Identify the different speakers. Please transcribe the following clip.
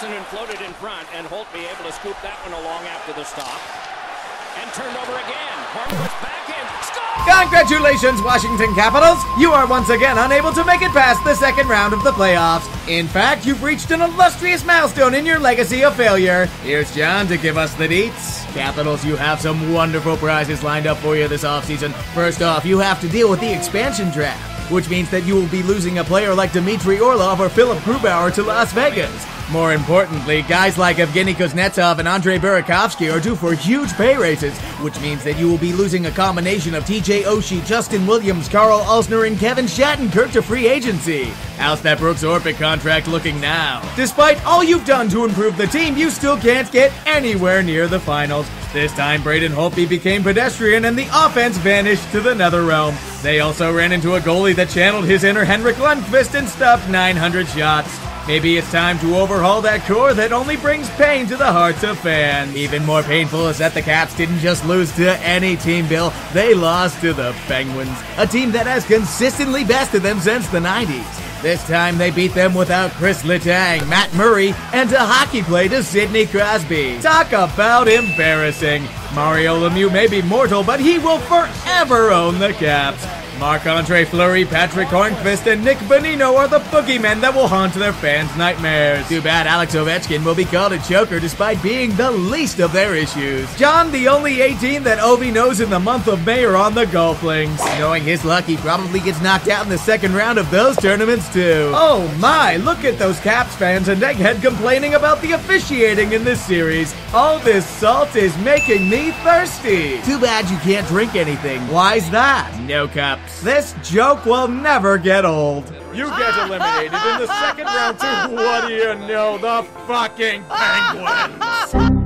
Speaker 1: Essendon floated in front, and Holt be able to scoop that one along after the stop. And turned over again. Back in. Score!
Speaker 2: Congratulations, Washington Capitals! You are once again unable to make it past the second round of the playoffs. In fact, you've reached an illustrious milestone in your legacy of failure. Here's John to give us the deets. Capitals, you have some wonderful prizes lined up for you this offseason. First off, you have to deal with the expansion draft which means that you will be losing a player like Dmitry Orlov or Philipp Grubauer to Las Vegas. More importantly, guys like Evgeny Kuznetsov and Andrei Burakovsky are due for huge pay raises, which means that you will be losing a combination of TJ Oshie, Justin Williams, Karl Alzner, and Kevin Shattenkirk to free agency. How's that Brooks Orpik contract looking now? Despite all you've done to improve the team, you still can't get anywhere near the finals. This time, Braden Holtby became pedestrian and the offense vanished to the nether realm. They also ran into a goalie that channeled his inner Henrik Lundqvist and stuffed 900 shots. Maybe it's time to overhaul that core that only brings pain to the hearts of fans. Even more painful is that the Caps didn't just lose to any team, Bill. They lost to the Penguins, a team that has consistently bested them since the 90s. This time they beat them without Chris Letang, Matt Murray, and a hockey play to Sidney Crosby. Talk about embarrassing. Mario Lemieux may be mortal, but he will forever own the Caps. Marc-Andre Fleury, Patric Hornqvist, and Nick Bonino are the boogeymen that will haunt their fans' nightmares. Too bad Alex Ovechkin will be called a choker despite being the least of their issues. John, the only 18 that Ovi knows in the month of May are on the golf links. Knowing his luck, he probably gets knocked out in the second round of those tournaments too. Oh my, look at those Caps fans and Egghead complaining about the officiating in this series. All this salt is making me thirsty. Too bad you can't drink anything. Why's that? No cups. This joke will never get old. You get eliminated in the second round to what do you know, the fucking Penguins.